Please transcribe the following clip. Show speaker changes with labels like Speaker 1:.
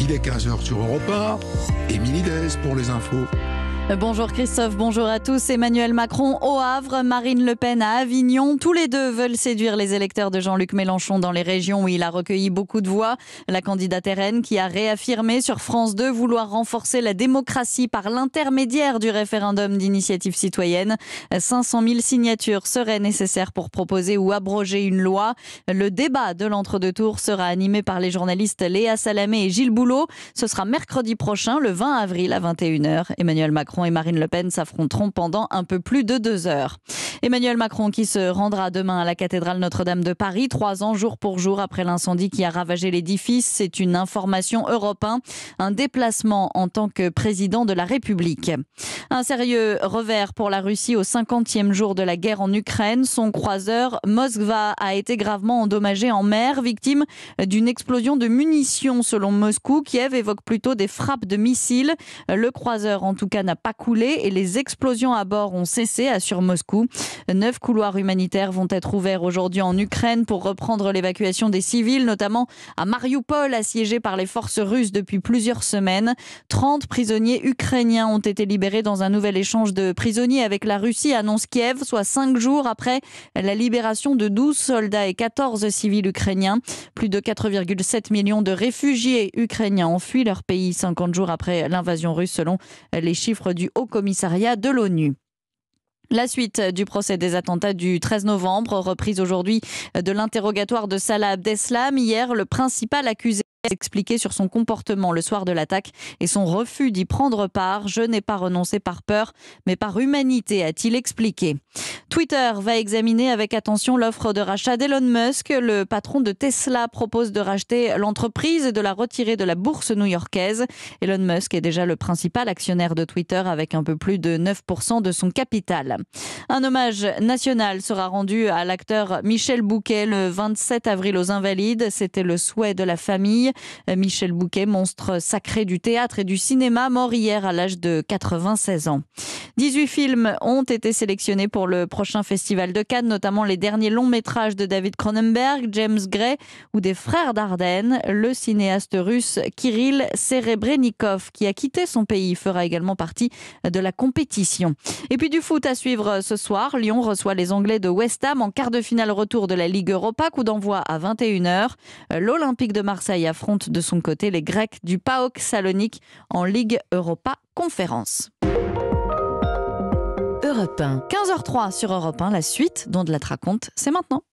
Speaker 1: Il est 15h sur Europa. Émilie Dez pour les infos.
Speaker 2: Bonjour Christophe, bonjour à tous. Emmanuel Macron au Havre, Marine Le Pen à Avignon. Tous les deux veulent séduire les électeurs de Jean-Luc Mélenchon dans les régions où il a recueilli beaucoup de voix. La candidate RN qui a réaffirmé sur France 2 vouloir renforcer la démocratie par l'intermédiaire du référendum d'initiative citoyenne. 500 000 signatures seraient nécessaires pour proposer ou abroger une loi. Le débat de l'entre-deux tours sera animé par les journalistes Léa Salamé et Gilles Boulot. Ce sera mercredi prochain, le 20 avril à 21h. Emmanuel Macron et Marine Le Pen s'affronteront pendant un peu plus de deux heures. Emmanuel Macron qui se rendra demain à la cathédrale Notre-Dame de Paris, trois ans jour pour jour après l'incendie qui a ravagé l'édifice. C'est une information européenne, un déplacement en tant que président de la République. Un sérieux revers pour la Russie au 50e jour de la guerre en Ukraine. Son croiseur Moskva a été gravement endommagé en mer, victime d'une explosion de munitions selon Moscou. Kiev évoque plutôt des frappes de missiles. Le croiseur en tout cas n'a pas coulé et les explosions à bord ont cessé, assure Moscou. Neuf couloirs humanitaires vont être ouverts aujourd'hui en Ukraine pour reprendre l'évacuation des civils, notamment à Mariupol, assiégé par les forces russes depuis plusieurs semaines. 30 prisonniers ukrainiens ont été libérés dans un nouvel échange de prisonniers avec la Russie, annonce Kiev, soit cinq jours après la libération de 12 soldats et 14 civils ukrainiens. Plus de 4,7 millions de réfugiés ukrainiens ont fui leur pays 50 jours après l'invasion russe, selon les chiffres du Haut Commissariat de l'ONU. La suite du procès des attentats du 13 novembre, reprise aujourd'hui de l'interrogatoire de Salah Abdeslam. Hier, le principal accusé expliqué sur son comportement le soir de l'attaque et son refus d'y prendre part. Je n'ai pas renoncé par peur, mais par humanité, a-t-il expliqué. Twitter va examiner avec attention l'offre de rachat d'Elon Musk. Le patron de Tesla propose de racheter l'entreprise et de la retirer de la bourse new-yorkaise. Elon Musk est déjà le principal actionnaire de Twitter avec un peu plus de 9% de son capital. Un hommage national sera rendu à l'acteur Michel Bouquet le 27 avril aux Invalides. C'était le souhait de la famille. Michel Bouquet, monstre sacré du théâtre et du cinéma, mort hier à l'âge de 96 ans. 18 films ont été sélectionnés pour le prochain festival de Cannes, notamment les derniers longs métrages de David Cronenberg, James Gray ou des frères Dardenne. Le cinéaste russe Kirill Serebrennikov, qui a quitté son pays, fera également partie de la compétition. Et puis du foot à suivre ce soir. Lyon reçoit les Anglais de West Ham en quart de finale retour de la Ligue Europa, coup d'envoi à 21h. L'Olympique de Marseille affronte de son côté les Grecs du PAOK Salonique en Ligue Europa Conférence. Europe 1, 15h03 sur Europe 1, la suite dont de la raconte, c'est maintenant.